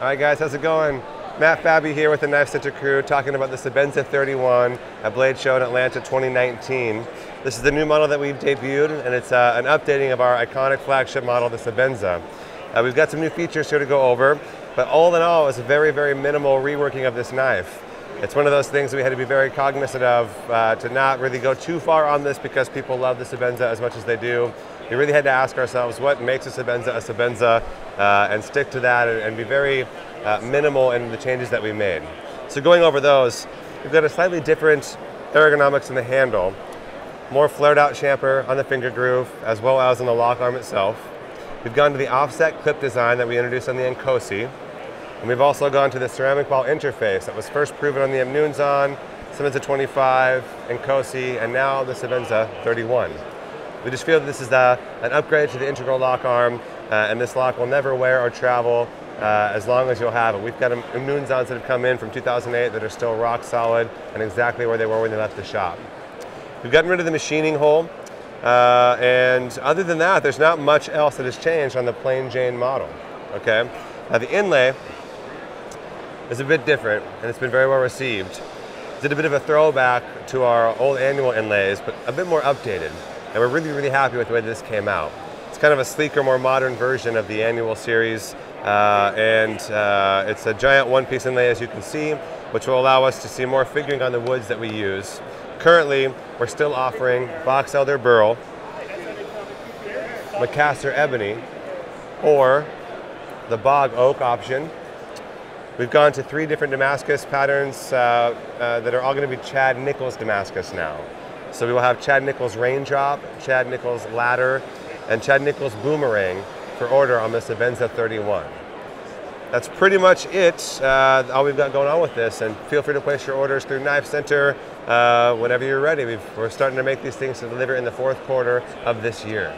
All right, guys, how's it going? Matt Fabi here with the Knife Center crew talking about the Sebenza 31 at Blade Show in Atlanta 2019. This is the new model that we've debuted, and it's uh, an updating of our iconic flagship model, the Sebenza. Uh, we've got some new features here to go over, but all in all, it's a very, very minimal reworking of this knife. It's one of those things that we had to be very cognizant of uh, to not really go too far on this because people love the Sebenza as much as they do we really had to ask ourselves what makes a Sebenza a Sebenza uh, and stick to that and, and be very uh, minimal in the changes that we made. So going over those, we've got a slightly different ergonomics in the handle, more flared out chamfer on the finger groove as well as on the lock arm itself. We've gone to the offset clip design that we introduced on the Nkosi. And we've also gone to the ceramic ball interface that was first proven on the Umnumzaan, Sebenza 25, Nkosi, and now the Sebenza 31. We just feel that this is uh, an upgrade to the integral lock arm, uh, and this lock will never wear or travel uh, as long as you'll have it. We've got Umnumzaans that have come in from 2008 that are still rock solid and exactly where they were when they left the shop. We've gotten rid of the machining hole, uh, and other than that, there's not much else that has changed on the plain Jane model. Okay, now the inlay is a bit different, and it's been very well received. Did a bit of a throwback to our old annual inlays, but a bit more updated and we're really, really happy with the way this came out. It's kind of a sleeker, more modern version of the annual series, uh, and uh, it's a giant one-piece inlay, as you can see, which will allow us to see more figuring on the woods that we use. Currently, we're still offering box elder burl, Macassar ebony, or the bog oak option. We've gone to three different Damascus patterns uh, uh that are all going to be Chad Nichols Damascus now. So we will have Chad Nichols Raindrop, Chad Nichols Ladder, and Chad Nichols Boomerang for order on the Sebenza 31. That's pretty much it, uh, all we've got going on with this. And feel free to place your orders through Knife Center uh, whenever you're ready. we are starting to make these things to deliver in the fourth quarter of this year.